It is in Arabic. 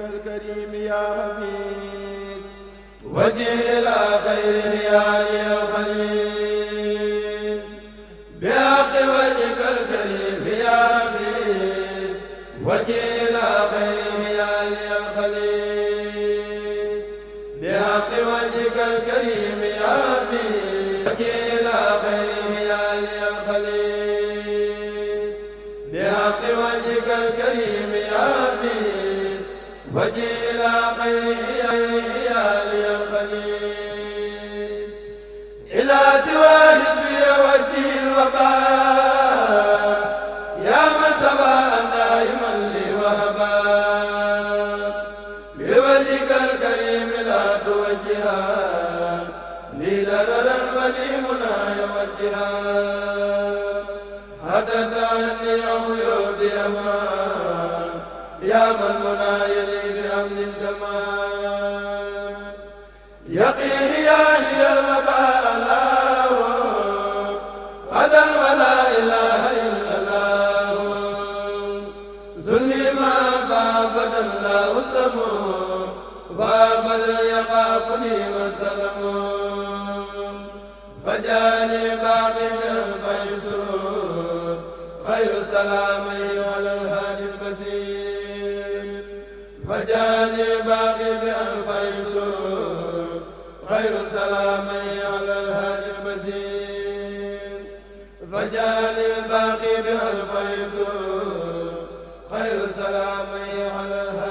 الكريم يا حفيظ. وجه إلى خير هيالي الخليل بحق وجهك الكريم يا حفيظ. وجه إلى خير هيالي الخليل بحق وجهك الكريم يا حفيظ. وجه إلى خير هيالي الخليل بحق وجهك الكريم يا حفيظ. وجه إلى خير هيالي الخليل إلى سوى حزبي وجه الوباء يا من سبى دائما لي وهبا الكريم لا توجها لي ضررا وليمنا يوجها حدث عني عيوبي يا من منا لي الوباء الله غدا ولا إله إلا الله. ظلمي ما فابدا لا أسلم فابدا يخافني من سلم. فجاني باقي بالفيسور خير سلامي على الهادي البصير فجاني باقي بالفيسور خير سلام على الهاج المزين فجاء للباقي بألف يسر خير سلام على الهاج